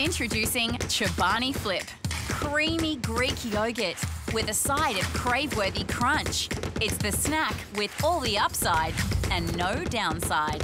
Introducing Chobani Flip. Creamy Greek yogurt with a side of crave-worthy crunch. It's the snack with all the upside and no downside.